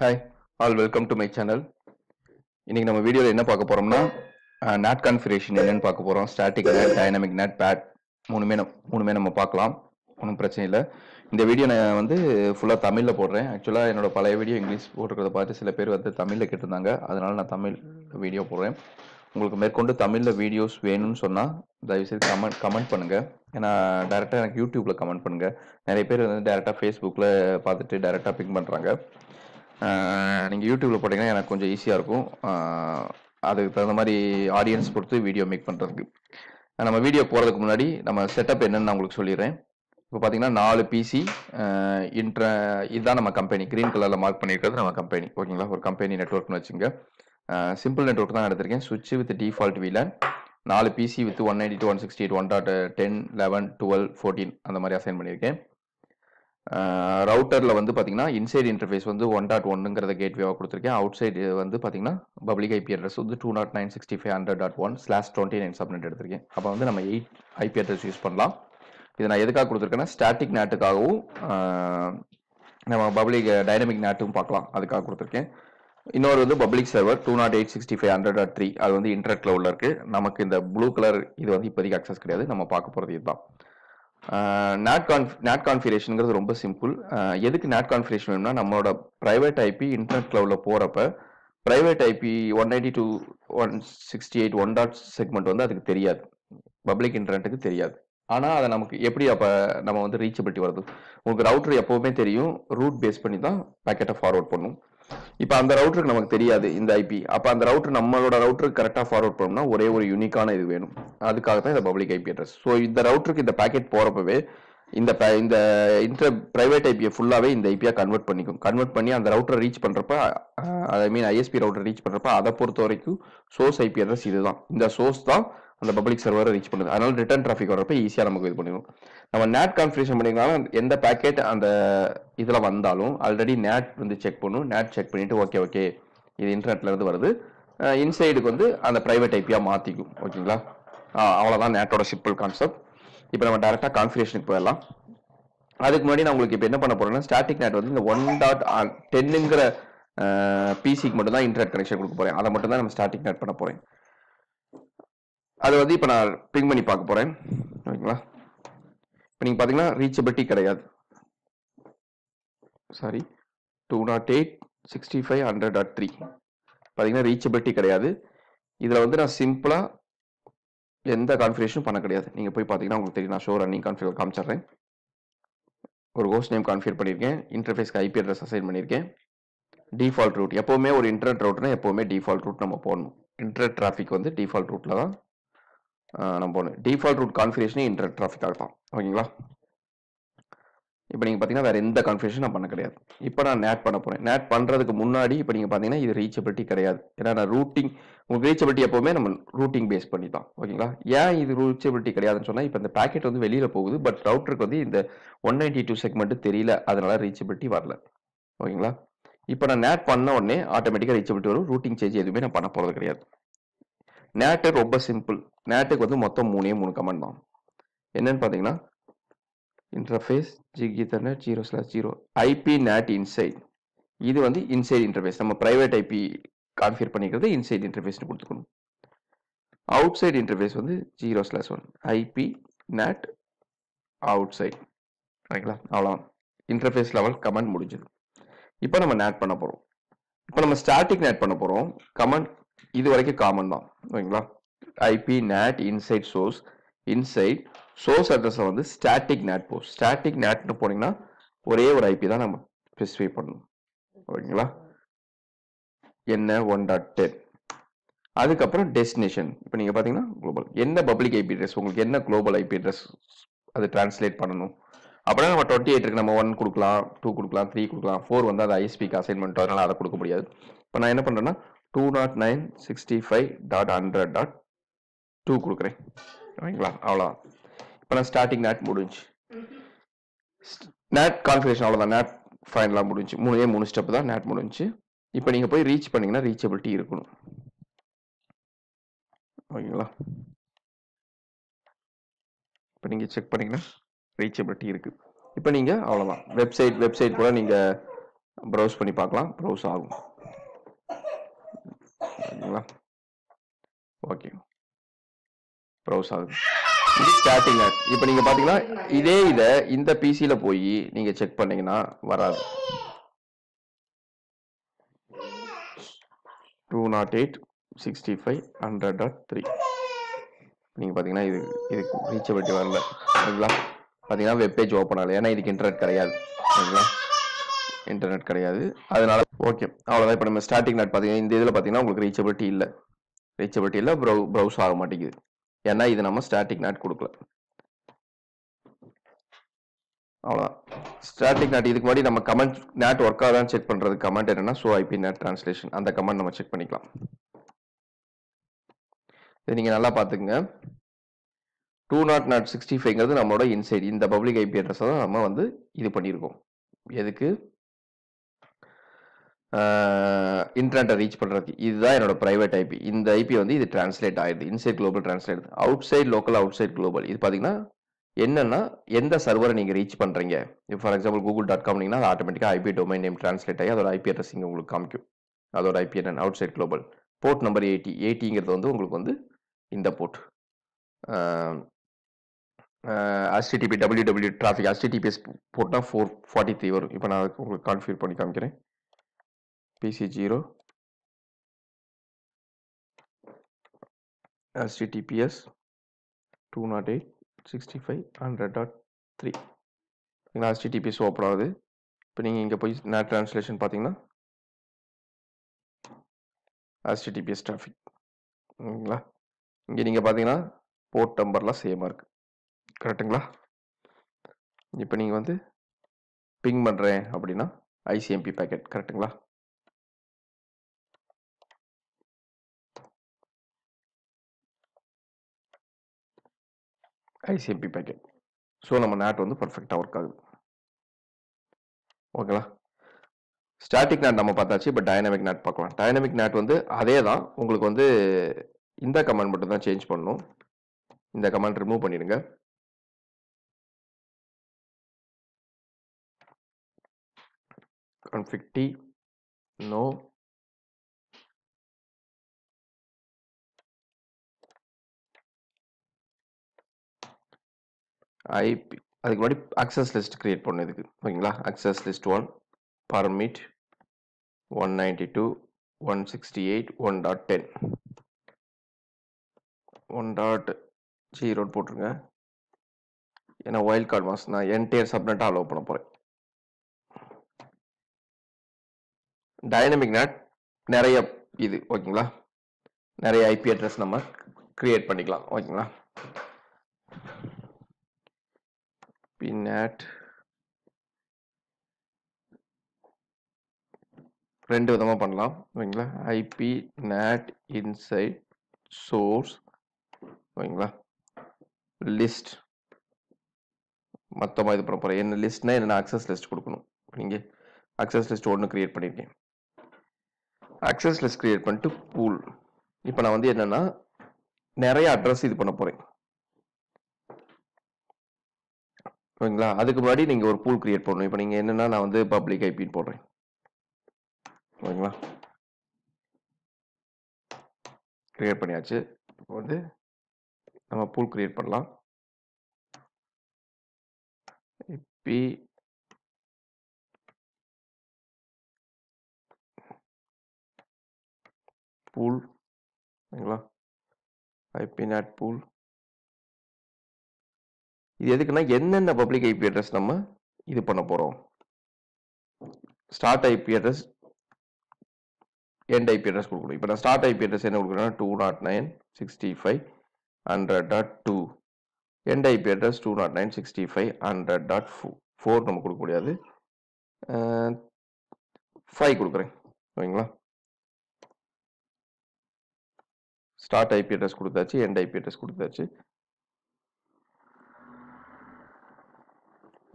Hi all welcome to my channel இன்னைக்கு நம்ம வீடியோவில் என்ன பார்க்க போறோம்னா நாட் கான்ஃபிகரேஷன் என்னன்னு பார்க்க போறோம். Static NAT dynamic NAT PAT மூணுமே நம்ம மூணுமே நம்ம பார்க்கலாம். ஒன்றும் பிரச்சனை இல்லை. இந்த வீடியோ நான் வந்து ஃபுல்லாக தமிழில் போடுறேன். ஆக்சுவலாக என்னோட பழைய வீடியோ இங்கிலீஷ் போட்டுருக்கிறத பார்த்து சில பேர் வந்து தமிழில் கேட்டிருந்தாங்க. அதனால நான் தமிழ் வீடியோ போடுறேன். உங்களுக்கு மேற்கொண்டு தமிழில் வீடியோஸ் வேணும்னு சொன்னால் தயவுசெய்து கமெண்ட் கமெண்ட் பண்ணுங்கள் ஏன்னா டேரெக்டாக எனக்கு யூடியூப்பில் கமெண்ட் பண்ணுங்கள் நிறைய பேர் வந்து டேரெக்டாக ஃபேஸ்புக்கில் பார்த்துட்டு டேரெக்டாக பிக் பண்ணுறாங்க நீங்கள் யூடியூப்பில் போட்டிங்கன்னா எனக்கு கொஞ்சம் ஈஸியாக இருக்கும். அதுக்கு தகுந்த மாதிரி ஆடியன்ஸ் பொறுத்து வீடியோ மேக் பண்ணுறதுக்கு நம்ம வீடியோ போகிறதுக்கு முன்னாடி நம்ம செட்டப் என்னன்னு நான் உங்களுக்கு சொல்லிடுறேன். இப்போ பார்த்தீங்கன்னா நாலு பிசி இன்ட்ர இதுதான் நம்ம கம்பெனி க்ரீன் கலரில் மார்க் பண்ணியிருக்கிறது நம்ம கம்பெனி ஓகேங்களா ஒரு கம்பெனி நெட்ஒர்க்னு வச்சுங்க சிம்பிள் நெட்ஒர்க் தான் எடுத்திருக்கேன். சுவிட்ச் வித் டிஃபால்ட் வீலன் நாலு PC with one ninety two one sixty eight one dot ten eleven twelve fourteen அந்த மாதிரி அசைன் பண்ணியிருக்கேன் ரவுட்டரில் வந்து பார்த்தீங்கன்னா இன்சைட் இன்டர்ஃபேஸ் வந்து ஒன் டாட் ஒன்னுங்கிறத கேட்வேவாக கொடுத்துருக்கேன். அவுட் சைடு வந்து பார்த்தீங்கன்னா பப்ளிக் ஐபி அட்ரஸ் வந்து two nought nine sixty five hundred dot one slash twenty nine subnet எடுத்திருக்கேன். அப்போ வந்து நம்ம எயிட் ஐபி அட்ரஸ் யூஸ் பண்ணலாம். இது நான் எதுக்காக கொடுத்துருக்கேன்னா ஸ்டாட்டிக் நேட்டுக்காகவும் நம்ம பப்ளிக் டைனமிக் நேட்டும் பார்க்கலாம். அதுக்காக கொடுத்துருக்கேன். இன்னொரு வந்து public server two nought eight sixty five hundred dot three அது வந்து இன்டர்நெட்டில் உள்ள இருக்குது நமக்கு இந்த ப்ளூ கலர் இது வந்து இப்போதைக்கு அக்சஸ் கிடையாது. நம்ம பார்க்க போகிறது இதுதான். நாட் கான்ஃப் நாட் கான்ஃபிகரேஷனுங்கிறது ரொம்ப சிம்பிள் எதுக்கு நாட் கான்ஃபிகரேஷன் வேணும்னா நம்மளோட ப்ரைவேட் ஐபி இன்டர்நெட் கிளவுடில் போகிறப்ப private IP one ninety two one sixty eight one dot segment வந்து அதுக்கு தெரியாது. பப்ளிக் இன்டர்நெட்டுக்கு தெரியாது. ஆனால் அதை நமக்கு எப்படி அப்போ நம்ம வந்து ரீச்சபிலிட்டி வருது உங்களுக்கு ரவுட்டர் எப்போவுமே தெரியும். ரூட் பேஸ் பண்ணி தான் பேக்கெட்டை ஃபார்வர்ட் பண்ணும். இப்போ அந்த ரவுட்டருக்கு நமக்கு தெரியாது இந்த ஐபி அப்போ அந்த ரவுட்டர் நம்மளோட ரவுட்டருக்கு கரெக்டாக ஃபார்வர்ட் பண்ணோம்னா ஒரே ஒரு யூனிக்கான இது வேணும். அதுக்காக தான் இந்த பப்ளிக் ஐபி அட்ரஸ் ஸோ இந்த ரவுட்டருக்கு இந்த பேக்கெட் போகிறப்பவே இந்த இந்த இன்டர் பிரைவேட் ஐபியை ஃபுல்லாகவே இந்த ஐபியாக கன்வெர்ட் பண்ணிக்கும். கன்வெர்ட் பண்ணி அந்த ரவுட்டரை ரீச் பண்ணுறப்ப I mean ISP router reach பண்ணுறப்ப அதை பொறுத்த வரைக்கும் சோர்ஸ் ஐபி அட்ரஸ் இதுதான். இந்த சோர்ஸ் தான் அந்த பப்ளிக் சர்வரை ரீச் பண்ணுது. அதனால ரிட்டர்ன் டிராஃபிக் வரப்ப ஈஸியாக நமக்கு இது பண்ணிடும் நம்ம நேட் கான்ஃபிகரேஷன் பண்ணிக்கலாம் எந்த பேக்கெட் அந்த இதில் வந்தாலும் ஆல்ரெடி நேட் வந்து செக் பண்ணும். நேட் செக் பண்ணிட்டு ஓகே ஓகே இது இன்டர்நெட்ல இருந்து வருது. இன்சைடுக்கு வந்து அந்த பிரைவேட் ஐபியாக மாற்றிக்கும் ஓகேங்களா அவ்வளோதான் நேட்டோட சிம்பிள் கான்செப்ட் இப்போ நம்ம டேரெக்டாக கான்ஃபிகரேஷனுக்கு போயிடலாம். அதுக்கு முன்னாடி நான் உங்களுக்கு இப்போ என்ன பண்ண போறேன்னா ஸ்டாட்டிக் நேட் வந்து இந்த ஒன் டாட் டென்னுங்கிற பிசிக்கு மட்டும் தான் இன்டர்நெட் கனெக்ஷன் கொடுக்க போறேன். அதை மட்டும் தான் நம்ம ஸ்டாட்டிக் நேட் பண்ண போறேன். அது வந்து இப்போ நான் பிங் பண்ணி பார்க்க போகிறேன் ஓகேங்களா? இப்போ நீங்கள் பார்த்தீங்கன்னா ரீச்சபிலிட்டி கிடையாது. Sorry two nought eight sixty five hundred dot three பார்த்தீங்கன்னா ரீச்சபிலிட்டி கிடையாது. இதில் வந்து நான் சிம்பிளாக எந்த கான்ஃபிகரேஷனும் பண்ண கிடையாது. நீங்கள் போய் பார்த்தீங்கன்னா உங்களுக்கு தெரியும். நான் ஷோ ரன்னிங் கான்ஃபிகர் காமிச்சிடுறேன். ஒரு ஹோஸ்ட் நேம் கான்ஃபிகர் பண்ணியிருக்கேன். இன்டர்ஃபேஸ்க்கு ஐபி அட்ரஸ் அசைன் பண்ணியிருக்கேன். டிஃபால்ட் ரூட் எப்போவுமே ஒரு இன்டர்நெட் ரூட்னா எப்போவுமே டிஃபால்ட் ரூட் நம்ம போடணும். இன்டர்நெட் டிராஃபிக் வந்து டிஃபால்ட் ரூட்டில் தான் நம்ம ஒன்று டிஃபால்ட் ரூட் கான்ஃபிகரேஷனே இன்டர் டிராஃபிக்காக தான். ஓகேங்களா இப்போ நீங்கள் பார்த்தீங்கன்னா வேறு எந்த கான்ஃபிகரேஷன் நான் பண்ண கிடையாது. இப்போ நான் நேட் பண்ண போகிறேன் நேட் பண்ணுறதுக்கு முன்னாடி இப்போ நீங்கள் பார்த்தீங்கன்னா இது ரீச்சபிலிட்டி கிடையாது. ஏன்னா நான் ரூட்டிங் உங்களுக்கு ரீச்சபிலிட்டி எப்போவுமே நம்ம ரூட்டிங் பேஸ் பண்ணி தான். ஓகேங்களா ஏன் இது ரீச்சபிலிட்டி கிடையாதுன்னு சொன்னால் இப்போ இந்த பேக்கெட் வந்து வெளியில் போகுது பட் ரவுட்டருக்கு வந்து இந்த ஒன் நைன்டி டூ செக்மெண்ட்டு தெரியல அதனால் ரீச்சபிலிட்டி வரல. ஓகேங்களா இப்போ நான் நேட் பண்ண உடனே ஆட்டோமேட்டிக்காக ரீச்சபிலிட்டி வரும். ரூட்டிங் சேஞ்ச் எதுவுமே நான் பண்ண போகிறது கிடையாது. நேட்டு ரொம்ப சிம்பிள் நேட்டுக்கு வந்து மொத்தம் மூணே மூணு கமெண்ட் தான். என்னன்னு பார்த்தீங்கன்னா interface gigabit ethernet zero slash zero IP NAT inside இது வந்து இன்சைட் இன்டர்ஃபேஸ் நம்ம ப்ரைவேட் ஐபி கான்ஃபிகர் பண்ணிக்கிறது இன்சைட் இன்டர்ஃபேஸ்னு கொடுத்துக்கணும். அவுட் சைட் இன்டர்ஃபேஸ் வந்து zero slash one IP NAT outside ஓகேங்களா அவ்வளோதான் இன்டர்ஃபேஸ் லெவல் கமெண்ட் முடிஞ்சது. இப்போ நம்ம நேட் பண்ண போகிறோம் இப்போ நம்ம ஸ்டாட்டிக் நேட் பண்ண போகிறோம் கமெண்ட் இது வரைக்கும் காமன் தான். ஓகேங்களா? IP NAT inside source inside source அட்ரஸை வந்து ஸ்டாட்டிக் நேட் போ ஸ்டாட்டிக் நேட்னு போனீங்கன்னா ஒரே ஒரு ஐபி தான் நம்ம ஸ்பெசிஃபை பண்ணணும். ஓகேங்களா? என்ன? ஒன் டாட் டென் அதுக்கப்புறம் டெஸ்டினேஷன் இப்போ நீங்கள் பார்த்தீங்கன்னா குளோபல் என்ன பப்ளிக் ஐபி அட்ரஸ் உங்களுக்கு என்ன குளோபல் ஐபி அட்ரஸ் அது டிரான்ஸ்லேட் பண்ணணும்? அப்படின்னா நம்ம டுவெண்ட்டி எயிட்டுக்கு நம்ம ஒன் கொடுக்கலாம் டூ கொடுக்கலாம் த்ரீ கொடுக்கலாம். ஃபோர் வந்து அது ஐஎஸ்பிக்கு அசைன்மெண்ட் அதனால் அதை கொடுக்க முடியாது. இப்போ நான் என்ன பண்ணுறேன்னா two nought nine sixty five dot hundred dot two கொடுக்குறேன். ஓகேங்களா அவ்வளோ இப்போ நான் ஸ்டார்டிங் நேட் முடிஞ்சு. நேட் கான்ஃபிகரேஷன் அவ்வளோதான் நேட் ஃபைனலாக முடிஞ்சு. மூணே மூணு ஸ்டெப் தான் நேட் முடிஞ்சு. இப்போ நீங்கள் போய் ரீச் பண்ணீங்கன்னா ரீச்சபிலிட்டி இருக்கணும். ஓகேங்களா? இப்போ நீங்கள் செக் பண்ணீங்கன்னா ரீச்சபிலிட்டி இருக்குது இப்போ நீங்கள் அவ்வளோதான் வெப்சைட் வெப்சைட் கூட நீங்கள் ப்ரௌஸ் பண்ணி பார்க்கலாம். ப்ரௌஸ் ஆகும். ஓகேங்களா ஓகே. ப்ரௌஸ் ஆகுது. இது ஸ்டார்டிங் ஆட் இப்போ நீங்கள் பார்த்தீங்கன்னா இதே இதை இந்த பிசியில் போய் நீங்கள் செக் பண்ணீங்கன்னா வராது. Two nought eight sixty five hundred dot three. நீங்கள் பார்த்தீங்கன்னா இது இதுக்கு ரீச்சபிலிட்டி வரல. ஓகேங்களா பார்த்தீங்கன்னா வெப்பேஜ் ஓப்பன் ஆகல. ஏன்னா இதுக்கு இன்டர்நெட் கிடையாது. ஓகேங்களா இன்டர்நெட் கிடையாது. அதனால ஓகே அவ்வளோதான் இப்போ நம்ம ஸ்டார்டிங் நெட் பார்த்தீங்கன்னா இந்த இதில் பார்த்தீங்கன்னா உங்களுக்கு ரீச்சபிலிட்டி இல்லை. ரீச்சபிலிட்டி இல்லை ப்ரௌ ப்ரௌஸ் ஆக மாட்டேங்குது. ஏன்னா இது நம்ம ஸ்டாட்டிக் நாட் கொடுக்கல. அவ்வளோதான் ஸ்டாட்டிக் நாட் இதுக்கு முன்னாடி நம்ம கமெண்ட் நேட் ஒர்க் ஆகுதான்னு செக் பண்ணுறது கமெண்ட் என்னன்னா ஸோ ஐபி நேட் ட்ரான்ஸ்லேஷன் அந்த கமெண்ட் நம்ம செக் பண்ணிக்கலாம். இது நீங்கள் நல்லா பார்த்துக்குங்க. டூ நாட் நாட் சிக்ஸ்டி ஃபைவ்ங்கிறது நம்மளோட இன்சைட் இந்த பப்ளிக் ஐபி அட்ரஸை தான் நம்ம வந்து இது பண்ணியிருக்கோம். எதுக்கு? இன்டர்நெட்டை ரீச் பண்ணுறதுக்கு இதுதான் என்னோட ப்ரைவேட் ஐபி இந்த ஐபி வந்து இது டிரான்ஸ்லேட் ஆயிடுது. Inside global translate outside local outside global இது பார்த்தீங்கன்னா என்னன்னா எந்த சர்வரை நீங்கள் ரீச் பண்ணுறீங்க இப்போ ஃபார் எக்ஸாம்பிள் கூகுள் டாட் காம்னிங்கன்னா அது ஆட்டோமேட்டிக்காக ஐபி டொமைன் நேம் டிரான்ஸ்லேட் ஆகி அதோட ஐபி அட்ரஸ் இங்கே உங்களுக்கு காமிக்கும். அதோட ஐபி என்ன? Outside global port number eighty எயிட்டிங்கிறது வந்து உங்களுக்கு வந்து இந்த port HTTP W W traffic HTTPS போர்ட்னா four forty three வரும். இப்போ நான் உங்களுக்கு கான்ஃபியூர் பண்ணி காமிக்கிறேன். PC zero HTTPS two naught eight sixty five hundred dot three HTTPS open ஆகுது. இப்போ நீங்கள் இங்கே போய் நேட் ட்ரான்ஸ்லேஷன் பார்த்தீங்கன்னா ஹச்டிடிபிஎஸ் டிராஃபிக் ஓகேங்களா? இங்கே நீங்கள் பார்த்தீங்கன்னா போர்ட் நம்பர்லாம் சேமாக இருக்குது கரெக்டுங்களா இப்போ நீங்கள் வந்து பிங் பண்ணுறேன் அப்படின்னா ஐசிஎம்பி பேக்கெட் கரெக்டுங்களா ஐசிஎம்பி பேக்கெட் ஸோ நம்ம நேட் வந்து பர்ஃபெக்டாக ஒர்க் ஆகுது. ஓகேங்களா ஸ்டாட்டிக் நேட் நம்ம பார்த்தாச்சு இப்போ டைனமிக் நேட் பார்க்கலாம். டைனமிக் நேட் வந்து அதே தான் உங்களுக்கு வந்து இந்த கமெண்ட் மட்டும் தான் சேஞ்ச் பண்ணணும் இந்த கமெண்ட் ரிமூவ் பண்ணிடுங்க. Config t. No. ஐபி அதுக்கு முன்னாடி அக்சஸ் லிஸ்ட் கிரியேட் பண்ண இதுக்கு ஓகேங்களா access list one permit one ninety two one sixty eight one dot ten one dot zero போட்டுருங்க. ஏன்னா ஒயில் கார்டு மாஸ் நான் என்டையர் சப்நெட்டாக அலோவ் பண்ண போகிறேன் டைனமிக் நட் நிறைய இது ஓகேங்களா? நிறைய ஐபி அட்ரஸ் நம்ம க்ரியேட் பண்ணிக்கலாம் ஓகேங்களா? பிநேட் ரெண்டு விதமாக பண்ணலாம் ஓகேங்களா? ஐபி நேட் இன்சைட் சோர்ஸ் ஓகேங்களா? லிஸ்ட் மொத்தமாக இது பண்ண போகிறேன் என்ன லிஸ்ட்னா என்ன அக்சஸ் லிஸ்ட் கொடுக்கணும்? நீங்கள் அக்சஸ் லிஸ்ட் ஒன்று க்ரியேட் பண்ணியிருக்கேன் அக்சஸ் லிஸ்ட் க்ரியேட் பண்ணிட்டு பூல் இப்போ நான் வந்து என்னென்னா நிறைய அட்ரஸ் இது பண்ண போகிறேன் ஓகேங்களா அதுக்கு முன்னாடி நீங்கள் ஒரு பூல் க்ரியேட் பண்ணணும். இப்போ நீங்கள் என்னென்னா நான் வந்து பப்ளிக் ஐபின்னு போடுறேன். ஓகேங்களா கிரியேட் பண்ணியாச்சு. இப்போ வந்து நம்ம பூல் க்ரியேட் பண்ணலாம். ஐபி பூல் ஓகேங்களா ஐபி நாட் பூல் இது எதுக்குன்னா என்னென்ன பப்ளிக் ஐபி அட்ரஸ் நம்ம இது பண்ண போகிறோம் start IP address end IP address கொடுக்கணும். இப்போ நான் ஸ்டார்ட் ஐபி அட்ரஸ் என்ன கொடுக்குறேன்னா two nought nine sixty five hundred dot two end IP address two nought nine sixty five hundred dot four four நம்ம கொடுக்க முடியாது. ஃபைவ் கொடுக்குறேன். ஓகேங்களா? ஸ்டார்ட் ஐபி அட்ரஸ் கொடுத்தாச்சு எண்ட் ஐபி அட்ரஸ் கொடுத்தாச்சு.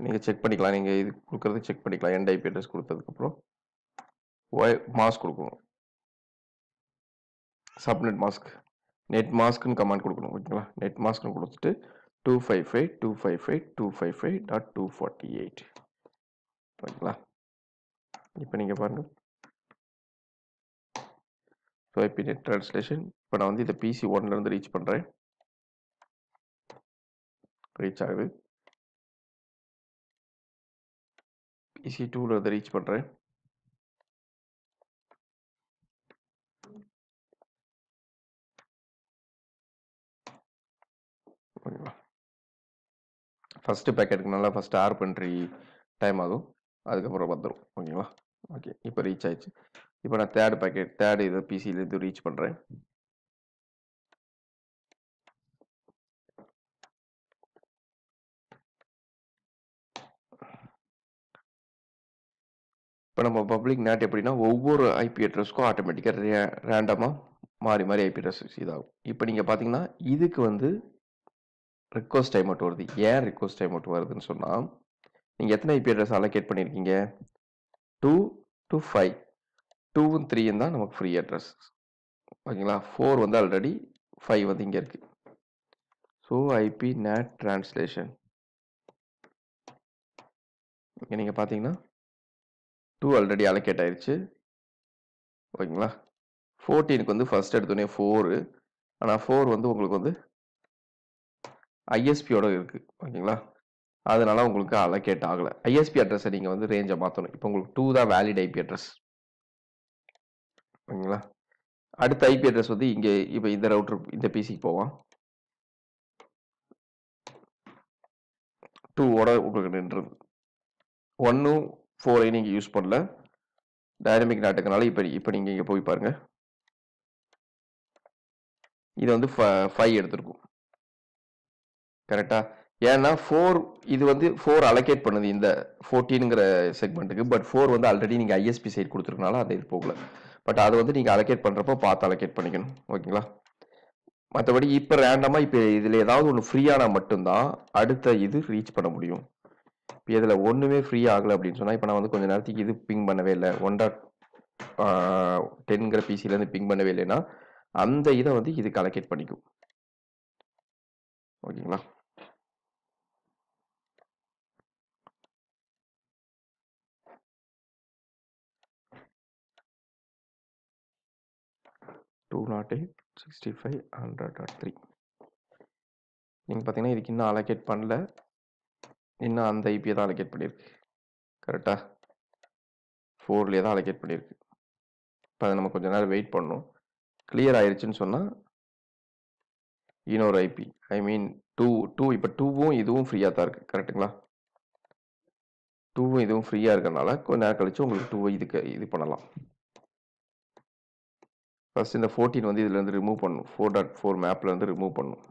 நீங்கள் செக் பண்ணிக்கலாம். நீங்கள் இது கொடுக்குறது செக் பண்ணிக்கலாம். எண்ட் ஐபி அட்ரஸ் கொடுத்ததுக்கப்புறம் ஒய் மாஸ்க் கொடுக்கணும். சப்நெட் மாஸ்க் நெட் மாஸ்க்னு கமாண்ட் கொடுக்கணும். ஓகேங்களா? நெட் மாஸ்க்னு கொடுத்துட்டு two five five two five five two five five dot two forty eight ஓகேங்களா? இப்போ நீங்கள் பாருங்கள் ஸோ ஐபி நெட் ட்ரான்ஸ்லேஷன் இப்போ நான் வந்து இதை பிசி ஒன்லேருந்து ரீச் பண்ணுறேன் ரீச் ஆகுது. இசி டூவில் அதை ரீச் பண்ணுறேன் ஓகேவா? ஃபஸ்ட்டு பேக்கெட்டுக்கு நல்லா ஃபஸ்ட்டு ஆர் பண்ணுறி டைம் ஆகும். அதுக்கப்புறம் வந்துடும் ஓகேங்களா ஓகே இப்போ ரீச் ஆயிடுச்சு. இப்போ நான் தேர்ட் பேக்கெட் தேர்ட் இது பிசிலேருந்து ரீச் பண்ணுறேன் இப்போ நம்ம பப்ளிக் நேட் எப்படின்னா ஒவ்வொரு ஐபி அட்ரஸ்க்கும் ஆட்டோமேட்டிக்காக ரே ரேண்டமாக மாறி மாறி ஐபி அட்ரஸ் இதாகும். இப்போ நீங்கள் பார்த்தீங்கன்னா இதுக்கு வந்து ரிக்வஸ்ட் டைம் அவுட் வருது. ஏன் ரிக்வஸ்ட் டைம் அவுட் வருதுன்னு சொன்னால் நீங்கள் எத்தனை ஐபி அட்ரஸ் அலோகேட் பண்ணியிருக்கீங்க டூ டு ஃபைவ் டூவும் த்ரீயும் தான் நமக்கு ஃப்ரீ அட்ரஸ் ஓகேங்களா ஃபோர் வந்து ஆல்ரெடி ஃபைவ் வந்து இங்கே இருக்குது ஸோ ஐபி நேட் ட்ரான்ஸ்லேஷன் இங்கே நீங்கள் பார்த்தீங்கன்னா டூ ஆல்ரெடி அலோகேட் ஆயிடுச்சு ஓகேங்களா? ஃபோர்டீனுக்கு வந்து ஃபஸ்ட் எடுத்தோடனே ஃபோரு ஆனால் ஃபோர் வந்து உங்களுக்கு வந்து ஐஎஸ்பியோட இருக்குது ஓகேங்களா? அதனால உங்களுக்கு அலோகேட் ஆகலை. ஐஎஸ்பி அட்ரஸை நீங்கள் வந்து ரேஞ்சை மாற்றணும் இப்போ உங்களுக்கு டூ தான் வேலிட் ஐபி அட்ரஸ் ஓகேங்களா? அடுத்த ஐபி அட்ரஸ் வந்து இங்கே இப்போ இந்த ரவுட்ரு இந்த பிசிக்கு போவான் டூவோட உங்களுக்கு நின்றுது. ஒன்றும் ஃபோரையும் நீங்கள் யூஸ் பண்ணல. டைனமிக் நாட்டுக்கனால இப்போ இப்போ நீங்கள் இங்கே போய் பாருங்கள் இது வந்து ஃபைவ் எடுத்திருக்கும். கரெக்டாக ஏன்னா ஃபோர் இது வந்து ஃபோர் அலோகேட் பண்ணுது இந்த ஃபோர்டீனுங்கிற செக்மெண்ட்டுக்கு பட் ஃபோர் வந்து ஆல்ரெடி நீங்கள் ஐஎஸ்பி சைட் கொடுத்துருக்கனால அது இது போகல. பட் அதை வந்து நீங்கள் அலோகேட் பண்ணுறப்போ பார்த்து அலோகேட் பண்ணிக்கணும். ஓகேங்களா? மற்றபடி இப்போ ரேண்டமாக இப்போ இதில் ஏதாவது ஒன்று ஃப்ரீயானா மட்டும்தான் அடுத்த இது ரீச் பண்ண முடியும். இப்போ இதில் ஒன்றுமே ஃப்ரீ ஆகலை அப்படின்னு சொன்னால் இப்போ நான் வந்து கொஞ்சம் நேரத்துக்கு இது பிங் பண்ணவே இல்லை. ஒன் டாட் டென்கிற பிசிலேருந்து பிங் பண்ணவே இல்லைன்னா அந்த இதை வந்து இதுக்கு அலோகேட் பண்ணிக்கும். ஓகேங்களா? Two nought eight sixty five hundred dot three நீங்கள் பார்த்தீங்கன்னா இதுக்கு இன்னும் அலோகேட் பண்ணல. இன்னும் அந்த ஐபியை தான் அலோகேட் பண்ணியிருக்கு. கரெக்டாக ஃபோர்லேயே தான் அலோகேட் பண்ணியிருக்கு. இப்போ அதை நம்ம கொஞ்சம் நேரம் வெயிட் பண்ணணும் கிளியர் ஆயிடுச்சுன்னு சொன்னால் இன்னொரு IP I mean two two இப்போ டூவும் இதுவும் ஃப்ரீயாக தான் இருக்குது கரெக்டுங்களா டூவும் இதுவும் ஃப்ரீயாக இருக்கிறனால கொஞ்ச நேரம் கழிச்சு உங்களுக்கு டூவை இதுக்கு இது பண்ணலாம். ஃபர்ஸ்ட் இந்த ஃபோர்டீன் வந்து இதுலேருந்து ரிமூவ் பண்ணும். ஃபோர் டாட் ஃபோர் மேப்லேருந்து ரிமூவ் பண்ணும்.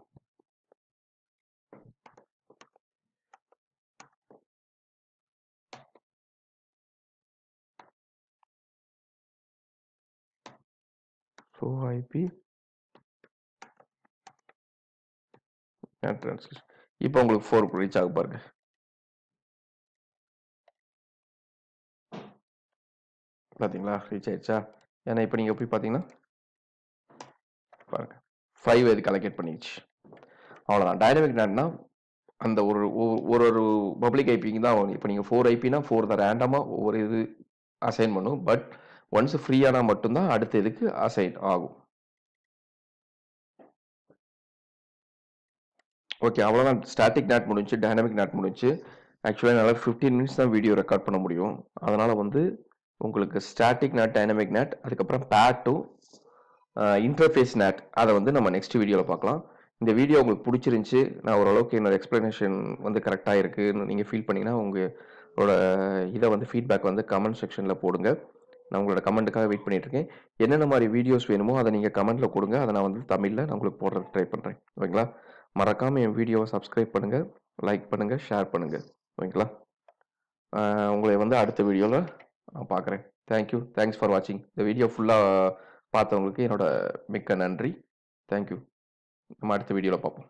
ஸோ ஐபி இப்போ உங்களுக்கு ஃபோர் ரீச் ஆக பாருங்க பார்த்தீங்களா ரீச் ஆயிடுச்சா ஏன்னா இப்போ நீங்கள் எப்படி பார்த்தீங்கன்னா பாருங்க ஃபைவ் இது கலெக்ட் பண்ணிடுச்சு அவ்வளோதான் டைனமிக் நேட்னா அந்த ஒரு ஒரு ஒரு பப்ளிக் ஐபிக்கு தான் இப்போ நீங்கள் ஃபோர் ஐபினா ஃபோர் தான் ரேண்டமாக ஒவ்வொரு இது அசைன் பண்ணும் பட் ஒன்ஸ் ஃப்ரீயானா மட்டும்தான் அடுத்த இதுக்கு அசைன் ஆகும். ஓகே அவ்வளோதான் ஸ்டாட்டிக் நாட் முடிஞ்சு டைனமிக் நாட் முடிஞ்சு ஆக்சுவலாக என்னால் ஃபிஃப்டீன் மினிட்ஸ் தான் வீடியோ ரெக்கார்ட் பண்ண முடியும். அதனால் வந்து உங்களுக்கு ஸ்டாட்டிக் நாட் டைனமிக் நாட் அதுக்கப்புறம் பேட்டும் இன்டர்ஃபேஸ் நாட் அதை வந்து நம்ம நெக்ஸ்ட் வீடியோவில் பார்க்கலாம். இந்த வீடியோ உங்களுக்கு பிடிச்சிருந்துச்சி நான் ஓரளவுக்கு என்னோட எக்ஸ்ப்ளனேஷன் வந்து கரெக்டாக இருக்குன்னு நீங்கள் ஃபீல் பண்ணிங்கன்னா உங்களோட இதை வந்து ஃபீட்பேக் வந்து கமெண்ட் செக்ஷனில் போடுங்க. நான் உங்களோட கமெண்ட்டுக்காக வெயிட் பண்ணிட்டுருக்கேன். என்னென்ன மாதிரி வீடியோஸ் வேணுமோ அதை நீங்கள் கமெண்ட்டில் கொடுங்க. அதை நான் வந்து தமிழில் நான் உங்களுக்கு போடுறதுக்கு ட்ரை பண்ணுறேன் ஓகேங்களா? மறக்காமல் என் வீடியோவை சப்ஸ்கிரைப் பண்ணுங்கள் லைக் பண்ணுங்கள் ஷேர் பண்ணுங்கள் ஓகேங்களா? உங்களை வந்து அடுத்த வீடியோவில் நான் பார்க்குறேன். தேங்க்யூ தேங்க்ஸ் ஃபார் வாட்சிங் இந்த வீடியோ ஃபுல்லாக பார்த்தவங்களுக்கு என்னோட மிக்க நன்றி. தேங்க்யூ நம்ம அடுத்த வீடியோவில் பார்ப்போம்.